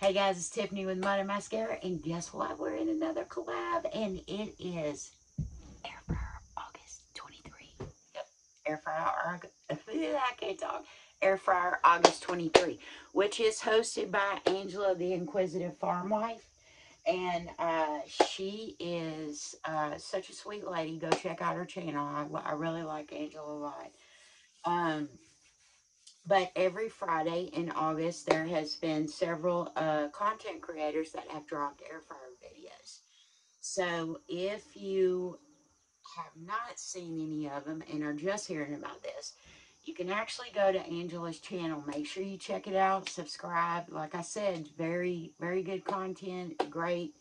Hey guys, it's Tiffany with and Mascara, and guess what? We're in another collab, and it is Air Fryer August 23. Yep, Air Fryer August. I can't talk. Air Fryer August 23, which is hosted by Angela, the Inquisitive Farm Wife. And uh, she is uh, such a sweet lady. Go check out her channel. I, I really like Angela a lot. Um, but every Friday in August, there has been several uh, content creators that have dropped air fryer videos. So if you have not seen any of them and are just hearing about this, you can actually go to Angela's channel. Make sure you check it out, subscribe. Like I said, very, very good content, great,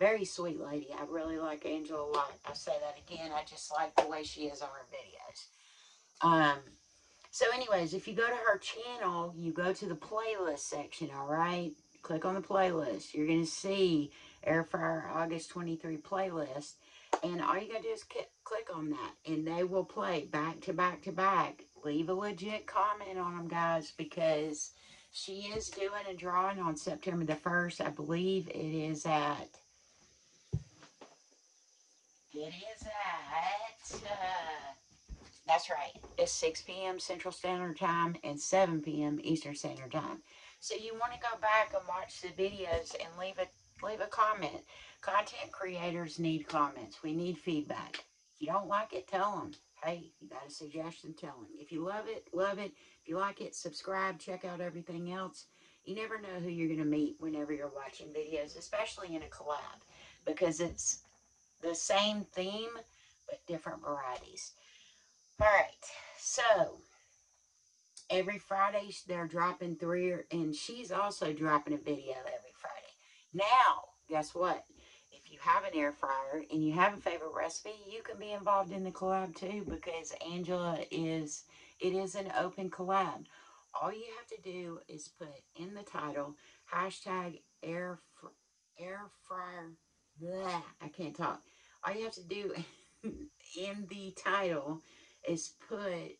very sweet lady. I really like Angela a lot. I say that again. I just like the way she is on her videos. Um, so anyways, if you go to her channel, you go to the playlist section, all right? Click on the playlist. You're going to see Air Fryer August 23 playlist. And all you got to do is click on that. And they will play back to back to back. Leave a legit comment on them, guys, because she is doing a drawing on September the 1st. I believe it is at... It is at... Uh, that's right. It's 6 p.m. Central Standard Time and 7 p.m. Eastern Standard Time. So you want to go back and watch the videos and leave a leave a comment. Content creators need comments. We need feedback. If you don't like it, tell them. Hey, you got a suggestion, tell them. If you love it, love it. If you like it, subscribe. Check out everything else. You never know who you're going to meet whenever you're watching videos, especially in a collab, because it's the same theme, but different varieties. All right, so every Friday they're dropping three, and she's also dropping a video every Friday. Now, guess what? If you have an air fryer and you have a favorite recipe, you can be involved in the collab too because Angela is, it is an open collab. All you have to do is put in the title, hashtag air, air fryer, blah, I can't talk. All you have to do in the title is put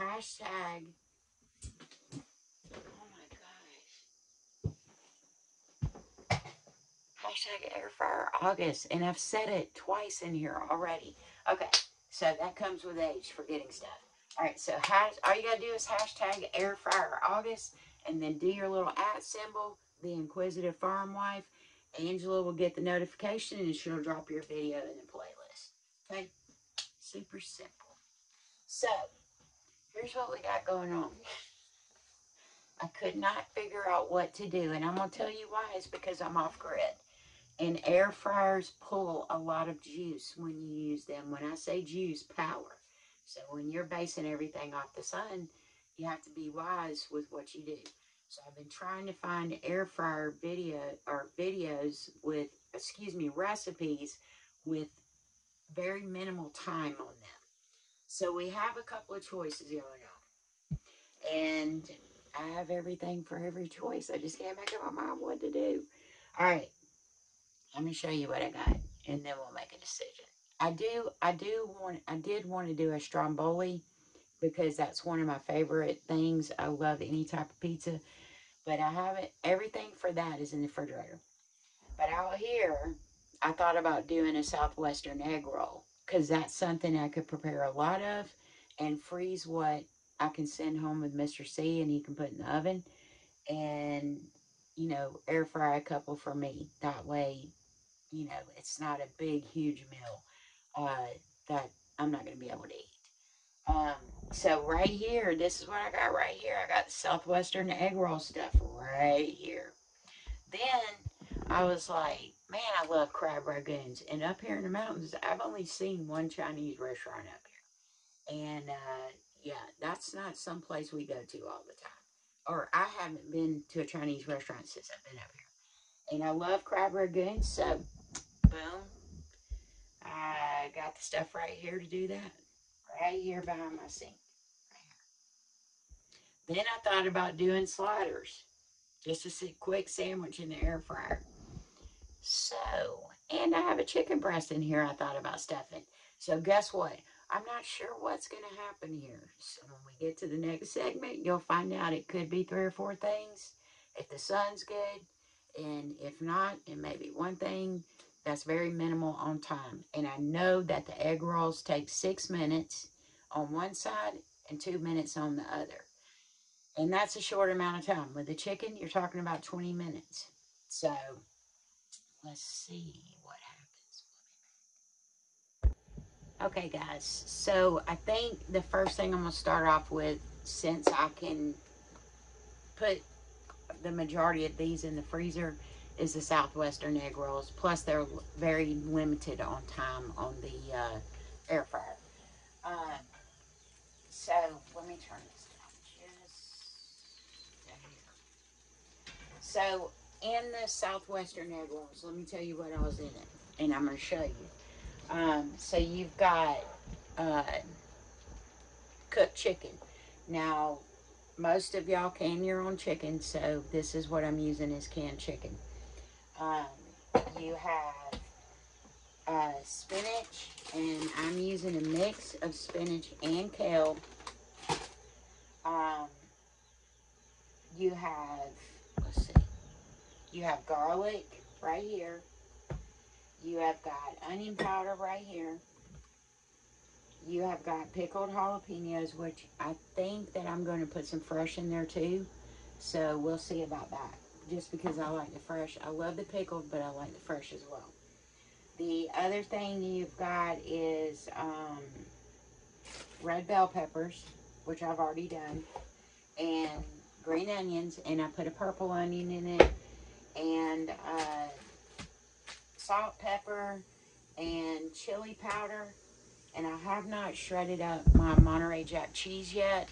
hashtag oh my gosh. Hashtag air fryer August and I've said it twice in here already. Okay so that comes with age forgetting stuff. All right so hash, all you gotta do is hashtag air fryer August and then do your little at symbol the inquisitive farm wife. Angela will get the notification and she'll drop your video in the playlist. Okay? Super simple so, here's what we got going on. I could not figure out what to do, and I'm going to tell you why. It's because I'm off grid. And air fryers pull a lot of juice when you use them. When I say juice, power. So when you're basing everything off the sun, you have to be wise with what you do. So I've been trying to find air fryer video or videos with, excuse me, recipes with very minimal time on them. So we have a couple of choices going on. And I have everything for every choice. I just can't make up my mind what to do. All right. Let me show you what I got. And then we'll make a decision. I do, I do want, I did want to do a stromboli because that's one of my favorite things. I love any type of pizza. But I haven't, everything for that is in the refrigerator. But out here, I thought about doing a Southwestern egg roll because that's something I could prepare a lot of and freeze what I can send home with Mr. C and he can put in the oven and, you know, air fry a couple for me. That way, you know, it's not a big, huge meal uh, that I'm not going to be able to eat. Um, so right here, this is what I got right here. I got the Southwestern egg roll stuff right here. Then I was like, man, I love crab rangoons. And up here in the mountains, I've only seen one Chinese restaurant up here. And uh, yeah, that's not some place we go to all the time. Or I haven't been to a Chinese restaurant since I've been up here. And I love crab rangoons, so boom. I got the stuff right here to do that. Right here behind my sink. Then I thought about doing sliders. Just a quick sandwich in the air fryer. So, and I have a chicken breast in here I thought about stuffing. So guess what? I'm not sure what's going to happen here. So when we get to the next segment, you'll find out it could be three or four things. if the sun's good, and if not, it may be one thing that's very minimal on time. And I know that the egg rolls take six minutes on one side and two minutes on the other. And that's a short amount of time. With the chicken, you're talking about 20 minutes. So, let's see what happens. Okay, guys. So, I think the first thing I'm going to start off with, since I can put the majority of these in the freezer, is the Southwestern egg rolls. Plus, they're very limited on time on the uh, air fryer. Uh, so, let me turn this down here. So in the Southwestern rolls, let me tell you what I was in it, and I'm going to show you. Um, so you've got uh, cooked chicken. Now, most of y'all can your own chicken, so this is what I'm using is canned chicken. Um, you have uh, spinach, and I'm using a mix of spinach and kale. Um, you have you have garlic right here. You have got onion powder right here. You have got pickled jalapenos, which I think that I'm going to put some fresh in there too. So we'll see about that. Just because I like the fresh. I love the pickled, but I like the fresh as well. The other thing you've got is um, red bell peppers, which I've already done, and green onions, and I put a purple onion in it and uh, salt, pepper, and chili powder. And I have not shredded up my Monterey Jack cheese yet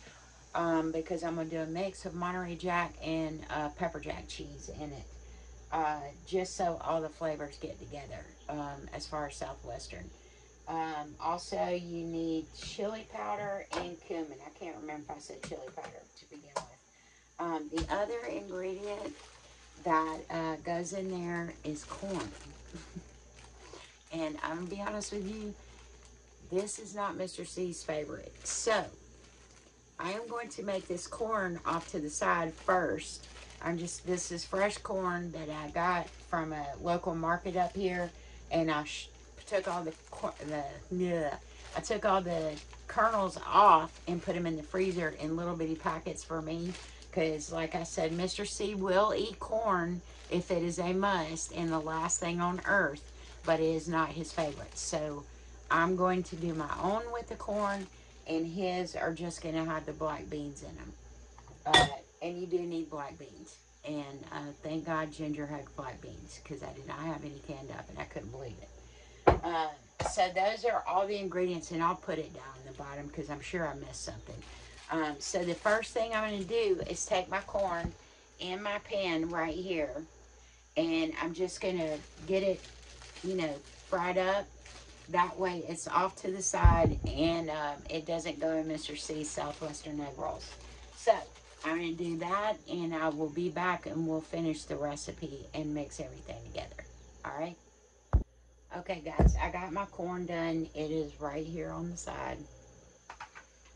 um, because I'm going to do a mix of Monterey Jack and uh, pepper jack cheese in it. Uh, just so all the flavors get together um, as far as Southwestern. Um, also, you need chili powder and cumin. I can't remember if I said chili powder to begin with. Um, the other ingredient that uh, goes in there is corn. and I'm going to be honest with you, this is not Mr. C's favorite. So, I am going to make this corn off to the side first. I'm just, this is fresh corn that I got from a local market up here. And I took all the, the, yeah, I took all the kernels off and put them in the freezer in little bitty packets for me because, like I said, Mr. C will eat corn if it is a must and the last thing on earth, but it is not his favorite. So I'm going to do my own with the corn, and his are just going to have the black beans in them. Uh, and you do need black beans. And uh, thank God Ginger had black beans because I did not have any canned up and I couldn't believe it. Uh, so those are all the ingredients, and I'll put it down in the bottom because I'm sure I missed something. Um, so the first thing I'm going to do is take my corn in my pan right here. And I'm just going to get it, you know, fried up. That way it's off to the side and um, it doesn't go in Mr. C's Southwestern egg rolls. So I'm going to do that and I will be back and we'll finish the recipe and mix everything together. All right. Okay, guys, I got my corn done. It is right here on the side.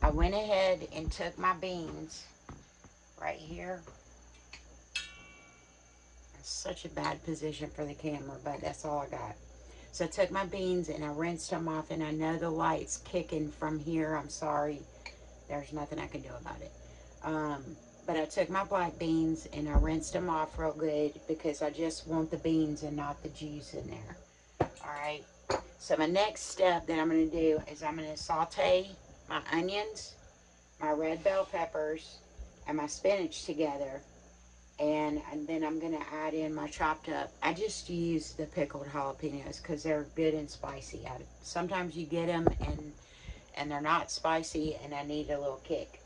I went ahead and took my beans right here. It's such a bad position for the camera, but that's all I got. So I took my beans and I rinsed them off, and I know the light's kicking from here. I'm sorry. There's nothing I can do about it. Um, but I took my black beans and I rinsed them off real good because I just want the beans and not the juice in there. All right. So my next step that I'm going to do is I'm going to saute my onions, my red bell peppers, and my spinach together. And, and then I'm going to add in my chopped up. I just use the pickled jalapenos because they're good and spicy. I, sometimes you get them and, and they're not spicy and I need a little kick.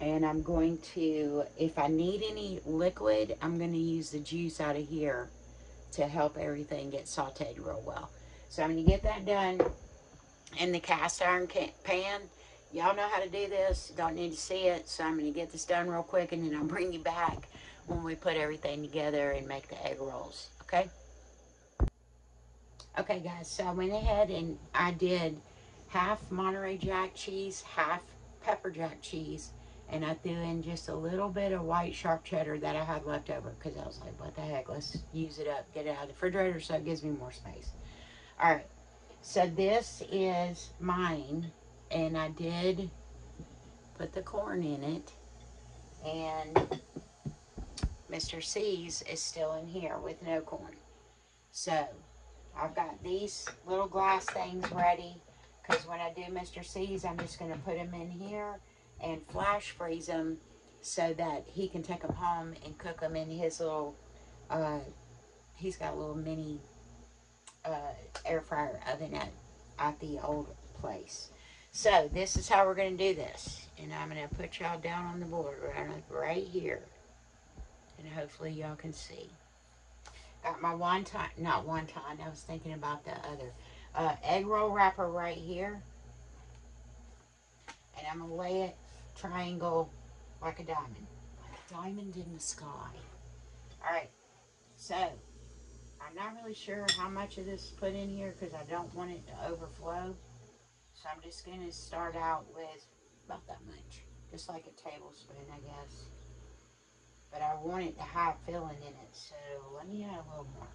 And I'm going to, if I need any liquid, I'm going to use the juice out of here to help everything get sauteed real well. So I'm going to get that done in the cast iron pan. Y'all know how to do this. Don't need to see it. So I'm going to get this done real quick and then I'll bring you back when we put everything together and make the egg rolls. Okay? Okay, guys. So I went ahead and I did half Monterey Jack cheese, half pepper jack cheese, and I threw in just a little bit of white sharp cheddar that I had left over because I was like, what the heck, let's use it up, get it out of the refrigerator so it gives me more space. All right, so this is mine, and I did put the corn in it, and Mr. C's is still in here with no corn. So I've got these little glass things ready because when I do Mr. C's, I'm just going to put them in here and flash freeze them so that he can take them home and cook them in his little, uh, he's got a little mini uh, air fryer oven at, at the old place. So this is how we're going to do this. And I'm going to put y'all down on the board right, right here. And hopefully y'all can see. Got my wonton, not wonton, I was thinking about the other. Uh, egg roll wrapper right here. And I'm going to lay it triangle like a diamond. Like a diamond in the sky. Alright, so I'm not really sure how much of this to put in here because I don't want it to overflow. So I'm just going to start out with about that much. Just like a tablespoon, I guess. But I want it to have filling in it, so let me add a little more.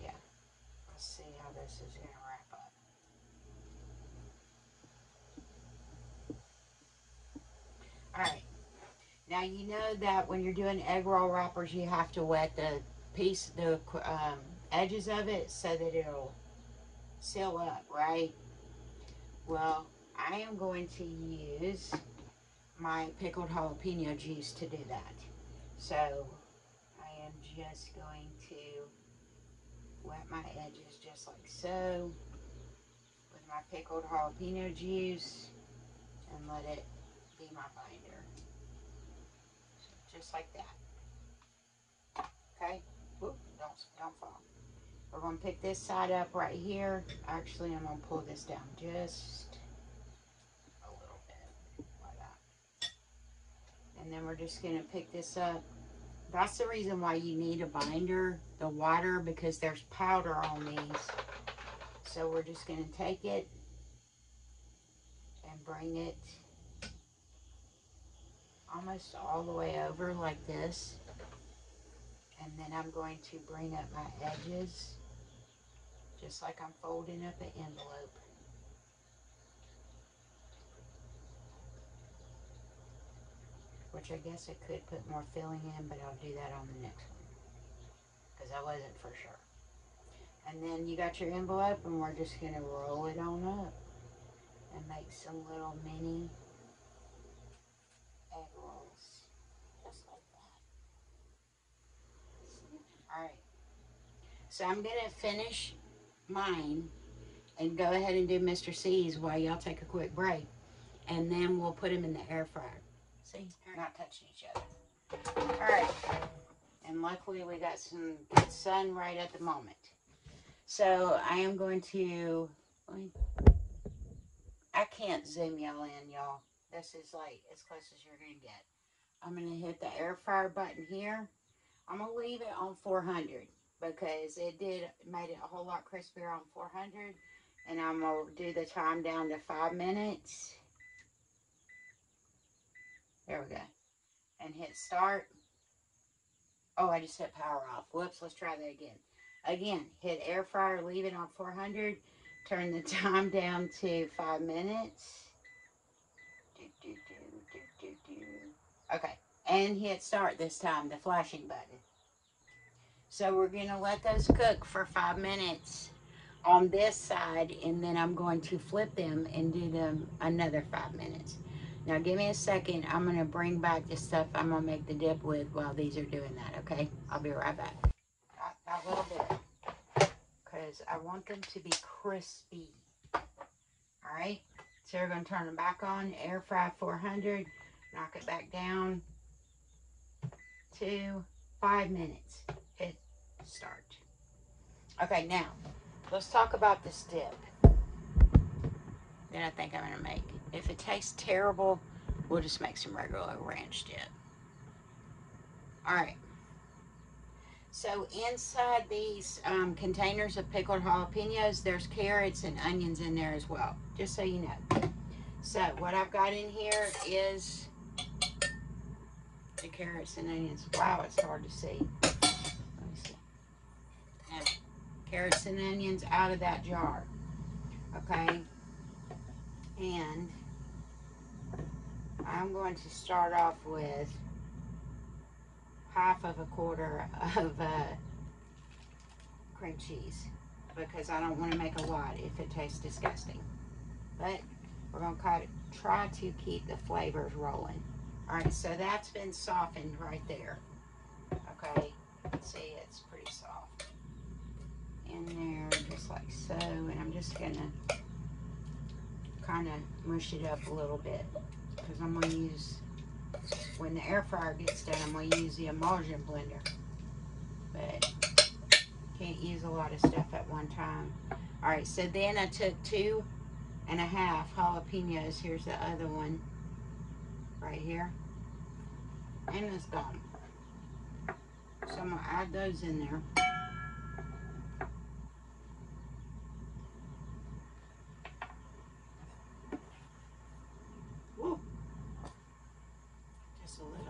Yeah. Let's see how this is going to wrap up. Alright. Now you know that when you're doing egg roll wrappers, you have to wet the piece, the um, edges of it so that it'll seal up, right? Well, I am going to use my pickled jalapeno juice to do that. So, I am just going to wet my edges just like so with my pickled jalapeno juice and let it be my binder. Just like that. Okay? Don't, don't fall. We're going to pick this side up right here. Actually, I'm going to pull this down just a little bit like that. And then we're just going to pick this up. That's the reason why you need a binder, the water, because there's powder on these. So we're just going to take it and bring it almost all the way over like this. And then I'm going to bring up my edges just like I'm folding up an envelope. Which I guess I could put more filling in, but I'll do that on the next one. Because I wasn't for sure. And then you got your envelope and we're just going to roll it on up. And make some little mini egg rolls. Just like that. Alright. So I'm going to finish mine and go ahead and do Mr. C's while y'all take a quick break. And then we'll put them in the air fryer. See? Not touching each other. Alright. And luckily we got some good sun right at the moment. So I am going to... I can't zoom y'all in, y'all. This is like as close as you're going to get. I'm going to hit the air fryer button here. I'm going to leave it on 400 because it did made it a whole lot crispier on 400 and I'm going to do the time down to five minutes. There we go. And hit start. Oh I just hit power off. Whoops let's try that again. Again hit air fryer leave it on 400 turn the time down to five minutes. Do, do, do, okay and hit start this time the flashing button so we're going to let those cook for five minutes on this side and then I'm going to flip them and do them another five minutes. Now give me a second. I'm going to bring back the stuff I'm going to make the dip with while these are doing that, okay? I'll be right back. A little bit because I want them to be crispy. All right, so we're going to turn them back on, air fry 400, knock it back down to five minutes Hit start. Okay, now, let's talk about this dip that I think I'm going to make. If it tastes terrible, we'll just make some regular ranch dip. Alright. So inside these um, containers of pickled jalapenos, there's carrots and onions in there as well, just so you know. So what I've got in here is the carrots and onions. Wow, it's hard to see. See. Now, carrots and onions out of that jar. Okay. And I'm going to start off with half of a quarter of uh, cream cheese because I don't want to make a lot if it tastes disgusting. But we're going to try to keep the flavors rolling. All right, so that's been softened right there. Okay, see it's pretty soft in there just like so. And I'm just to kind of mush it up a little bit because I'm to use when the air fryer gets done, I'm to use the emulsion blender. But can't use a lot of stuff at one time. All right, so then I took two and a half jalapenos. Here's the other one right here. And it's gone. So I'm going to add those in there.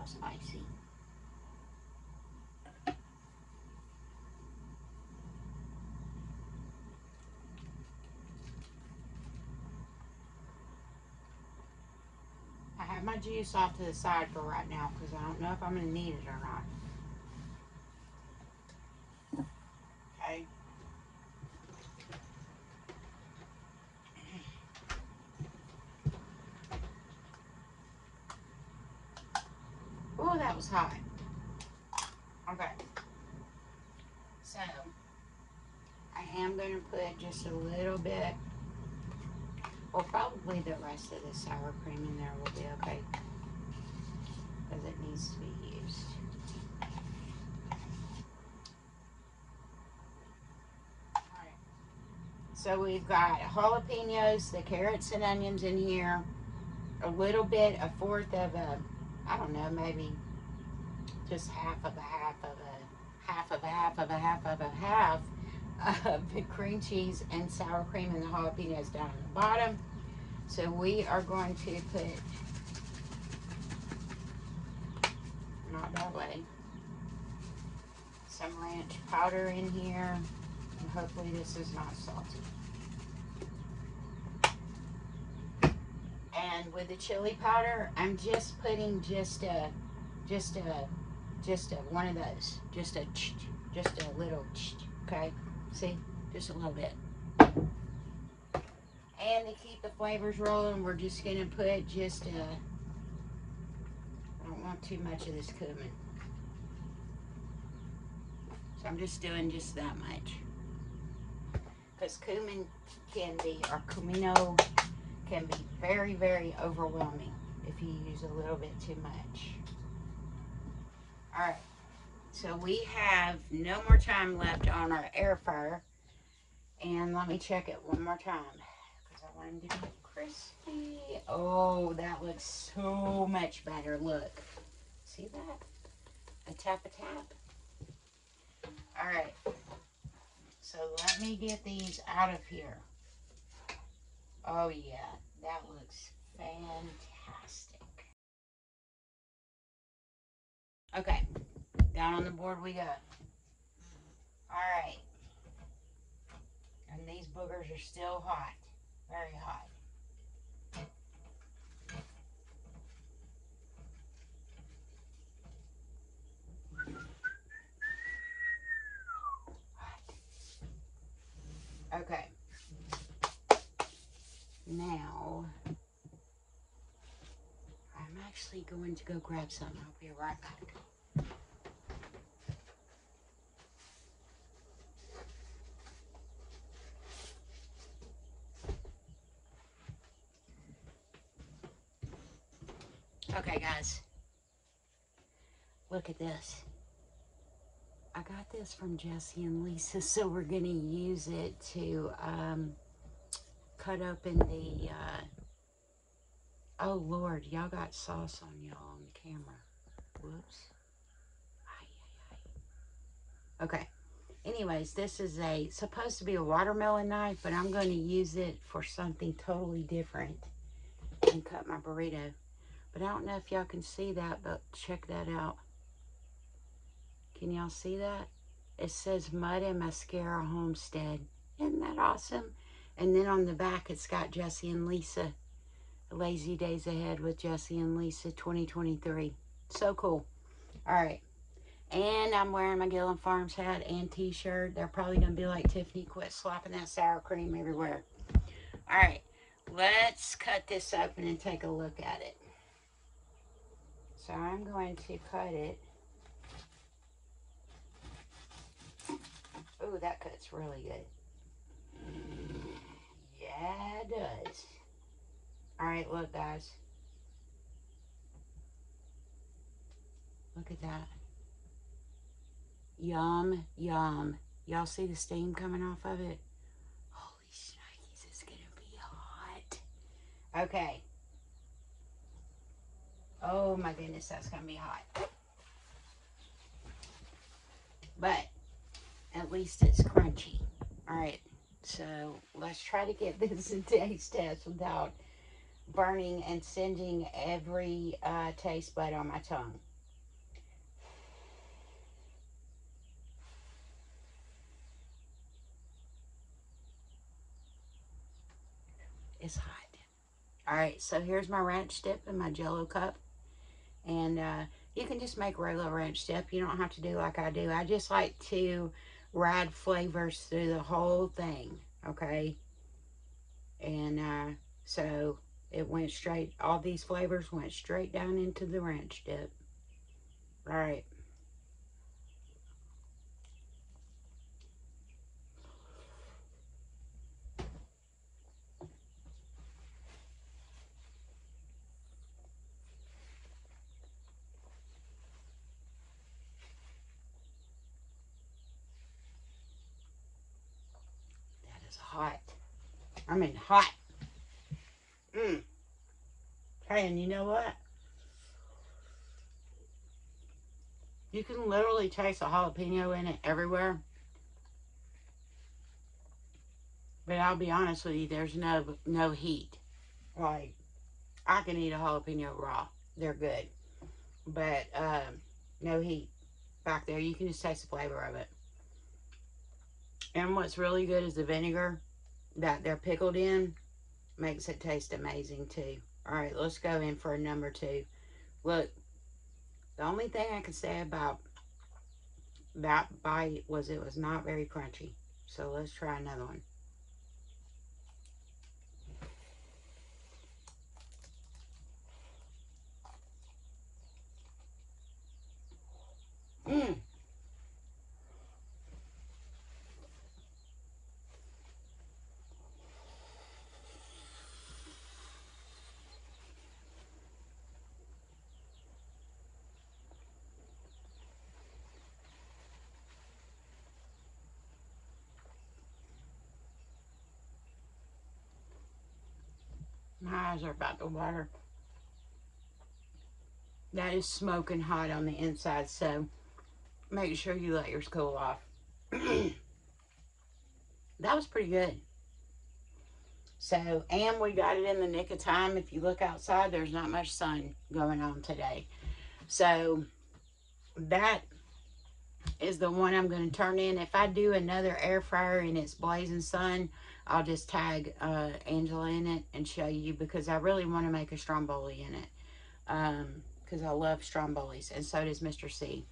spicy. I have my juice off to the side for right now because I don't know if I'm going to need it or not. Okay. Oh, that was hot. Okay. So, I am going to put just a little bit, or probably the rest of the sour cream in there will be okay. Because it needs to be used. Alright. So we've got jalapenos, the carrots and onions in here, a little bit, a fourth of a I don't know, maybe just half of a half of a half of a half of a half of a half of the cream cheese and sour cream and the jalapenos down on the bottom. So we are going to put, not that way, some ranch powder in here. And hopefully this is not salty. And with the chili powder, I'm just putting just a, just a, just a, one of those. Just a, just a little, okay? See? Just a little bit. And to keep the flavors rolling, we're just to put just a, I don't want too much of this cumin. So I'm just doing just that much. Because cumin can be, or cumino can be very, very overwhelming if you use a little bit too much. All right, so we have no more time left on our air fryer. And let me check it one more time because I want to be crispy. Oh, that looks so much better. Look, see that? A tap a tap. All right, so let me get these out of here. Oh yeah, that looks fantastic. Okay, down on the board we go. All right. And these boogers are still hot, very hot. Okay now I'm actually going to go grab some. I'll be right back. Okay, guys. Look at this. I got this from Jesse and Lisa, so we're going to use it to um, cut open the, uh, oh Lord, y'all got sauce on y'all on the camera. Whoops. Okay. Anyways, this is a supposed to be a watermelon knife, but I'm going to use it for something totally different and cut my burrito. But I don't know if y'all can see that, but check that out. Can y'all see that? It says Mudd and Mascara Homestead. Isn't that awesome? And then on the back, it's got Jesse and Lisa. Lazy Days Ahead with Jesse and Lisa 2023. So cool. All right. And I'm wearing my Gilliam Farms hat and t-shirt. They're probably going to be like, Tiffany, quit slapping that sour cream everywhere. All right. Let's cut this open and take a look at it. So I'm going to cut it. Oh, that cuts really good. Yeah, it does. All right, look, guys. Look at that. Yum, yum. Y'all see the steam coming off of it? Holy shnikes, it's going to be hot. Okay. Oh, my goodness, that's going to be hot. But at least it's crunchy. All right, so let's try to get this taste test without burning and singeing every uh, taste bud on my tongue. It's hot. All right, so here's my ranch dip in my jello cup. And uh, you can just make regular ranch dip. You don't have to do like I do. I just like to ride flavors through the whole thing, okay? And uh, so it went straight, all these flavors went straight down into the ranch dip. All right. That is hot. I mean hot. Mmm. Hey, and you know what? You can literally taste a jalapeno in it everywhere. But I'll be honest with you, there's no no heat. Like, I can eat a jalapeno raw. They're good. But um, no heat back there. You can just taste the flavor of it. And what's really good is the vinegar that they're pickled in makes it taste amazing too. All right, let's go in for a number two. Look, the only thing I can say about that bite was it was not very crunchy. So let's try another one. Mmm. Are about to water. That is smoking hot on the inside, so make sure you let yours cool off. that was pretty good. So, and we got it in the nick of time. If you look outside, there's not much sun going on today. So, that is the one I'm going to turn in. If I do another air fryer and it's blazing sun, I'll just tag uh, Angela in it and show you because I really want to make a stromboli in it. Because um, I love strombolis and so does Mr. C.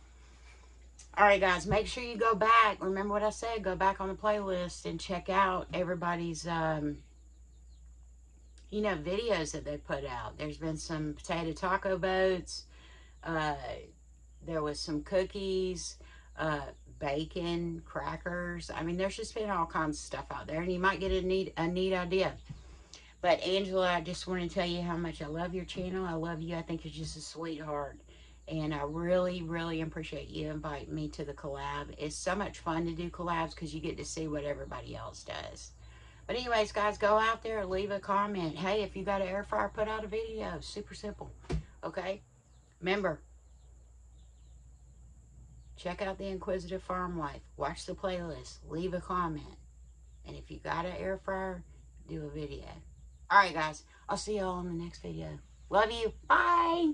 All right, guys, make sure you go back. Remember what I said. Go back on the playlist and check out everybody's, um, you know, videos that they put out. There's been some potato taco boats. Uh, there was some cookies uh, bacon, crackers. I mean, there's just been all kinds of stuff out there, and you might get a neat, a neat idea. But Angela, I just want to tell you how much I love your channel. I love you. I think you're just a sweetheart. And I really, really appreciate you inviting me to the collab. It's so much fun to do collabs because you get to see what everybody else does. But anyways, guys, go out there, leave a comment. Hey, if you got an air fryer, put out a video. Super simple. Okay? Remember, check out the Inquisitive Farm Wife. Watch the playlist. Leave a comment. And if you got an air fryer, do a video. All right, guys. I'll see y'all in the next video. Love you. Bye.